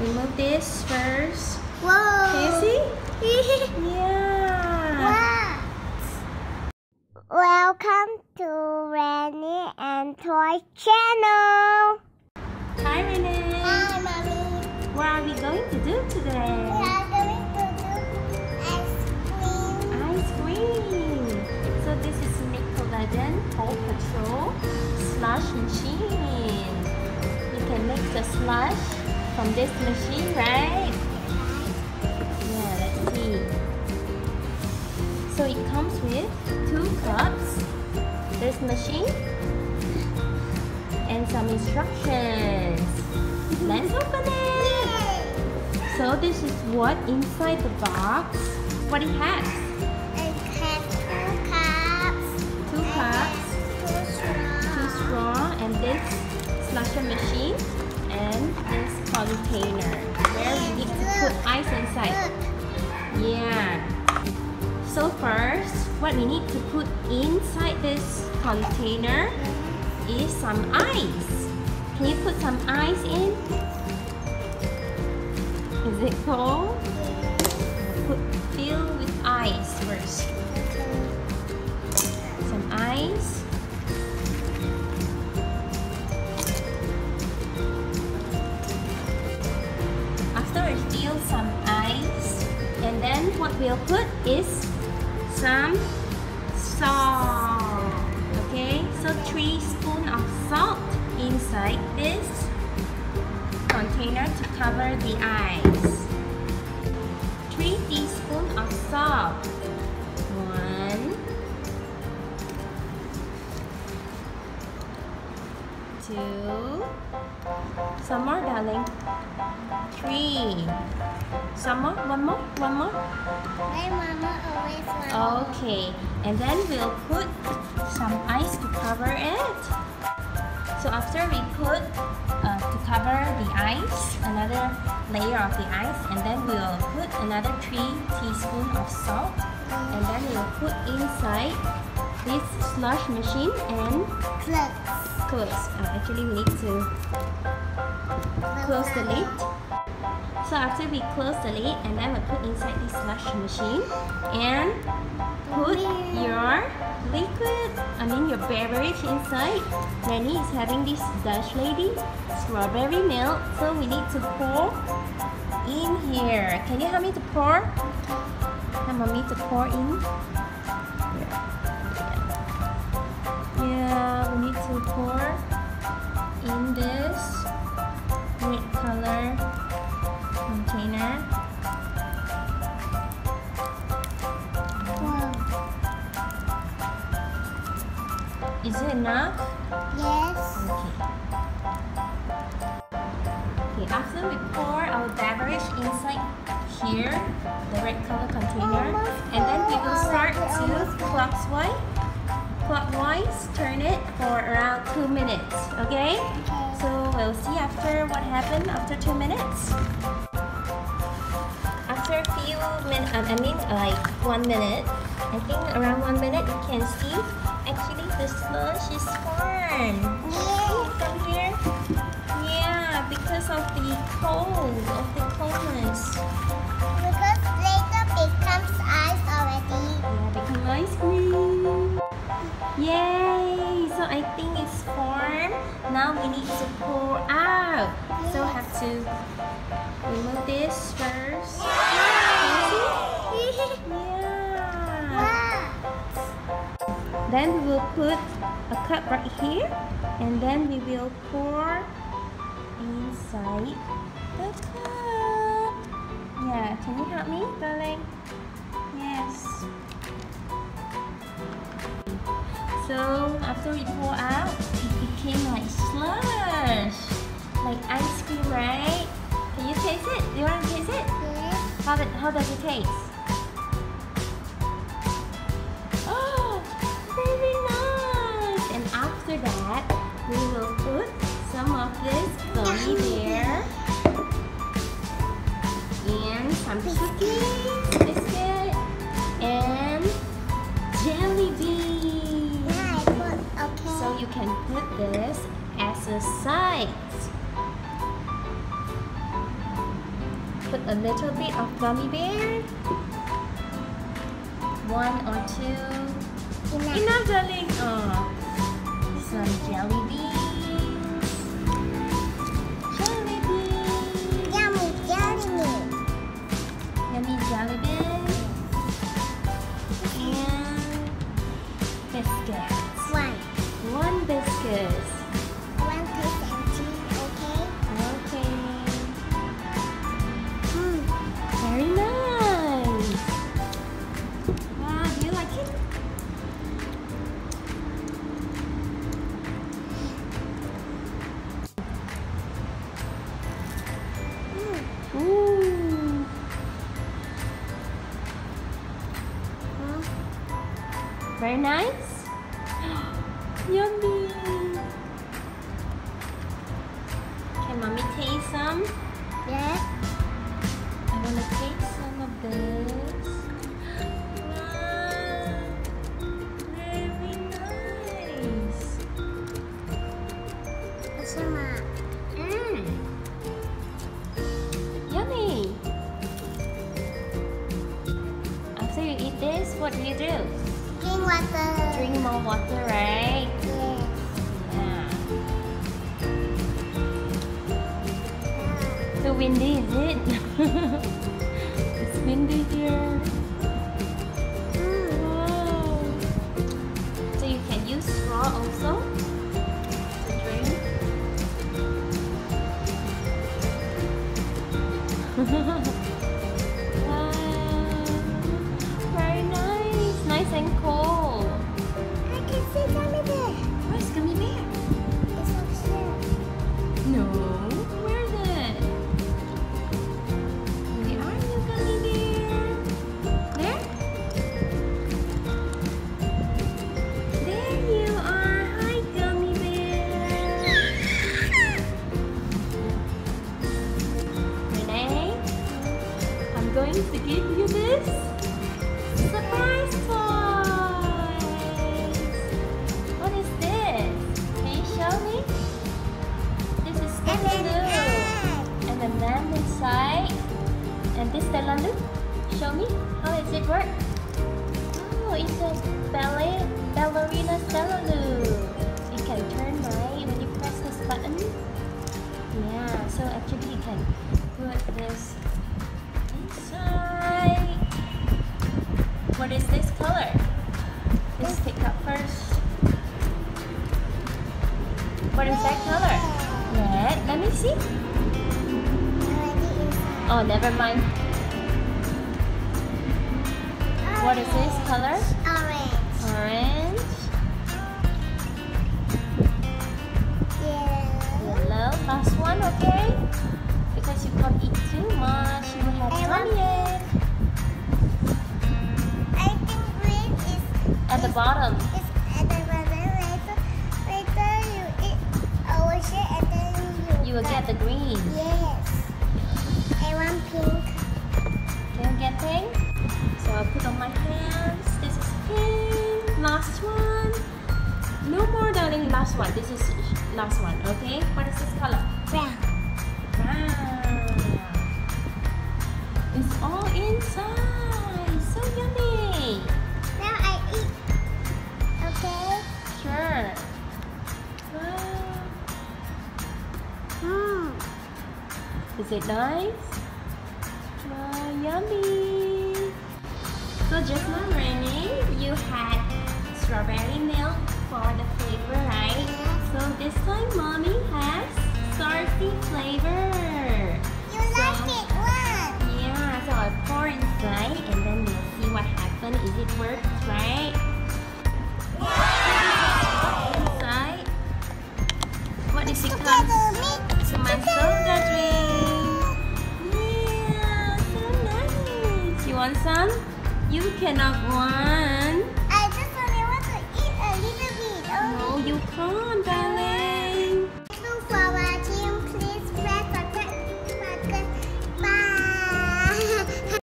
remove this first. Whoa. Can you see? Yeah. Welcome to Renee and Toy Channel. Hi, Renee. Hi, Mommy. What are we going to do today? We are going to do ice cream. Ice cream. So this is Nickelodeon Paw Patrol slush machine. You can make the slush from this machine, right? Yeah, let's see. So it comes with two cups, this machine, and some instructions. Let's open it. So this is what inside the box. What it has. It has two cups. Two cups, Two straw, and this slusher machine, and this container where we need to put ice inside. Yeah. So first, what we need to put inside this container is some ice. Can you put some ice in? Is it cold? Put fill with ice first. Some ice. What we'll put is some salt. Okay, so three spoon of salt inside this container to cover the ice. Three teaspoons of salt. One, two, some more, darling. Three. Some more, one more, one more. My mama always wants. Okay, and then we'll put some ice to cover it. So after we put uh, to cover the ice, another layer of the ice, and then we'll put another three teaspoons of salt, and then we'll put inside this slush machine and Close. close. Uh, actually, we need to close the lid. So after we close the lid and then we put inside this slush machine and put your liquid, I mean your beverage inside. Renee is having this Dutch lady strawberry milk. So we need to pour in here. Can you help me to pour? Help mommy to pour in. Yeah, we need to pour in this red color container. Wow. Is it enough? Yes. Okay. Okay, after we pour our beverage inside here, the red color container, and then we will start to clockwise, clockwise turn it for around two minutes. Okay? So we'll see after what happened after two minutes. After a few minutes, um, I mean uh, like one minute, I think around one minute you can see actually the slush is formed. Yeah. Come here. Yeah, because of the cold, of the coldness. Because later becomes ice already. Yeah, become ice cream. Yay! So I think it's formed. Now we need to pour out. So have to remove this first. Then we will put a cup right here and then we will pour inside the cup. Yeah, can you help me, darling? Yes. So after we pour out, it became like slush. Like ice cream, right? Can you taste it? Do you want to taste it? Yes. How, did, how does it taste? some of this gummy bear and some cookies, biscuit, and jelly bean. Yeah, put, okay. So you can put this as a side. Put a little bit of gummy bear. One or two. Enough, Enough darling. Oh, some jelly bean. Very nice. Yummy. Can mommy taste some? Yeah. I want to taste some of this. windy, is it? it's windy here. Ah, wow. So you can use straw also to drink. Oh, never mind. Orange. What is this color? Orange. Orange. Yellow. Yellow. Last one, okay? Because you can't eat too much, you will have green is At the bottom. last one. This is last one. Okay. What is this color? Brown. Brown. It's all inside. So yummy. Now I eat. Okay. Sure. Wow. Mm. Is it nice? Wow, yummy. So just now, Renee, you had strawberry milk for the flavor. So this time mommy has starfy flavor. You so, like it one. Yeah, so I pour inside and then we'll see what happens if it works, right? Wow. Inside. What is it called? soda drink. Yeah, so nice. You want some? You cannot want.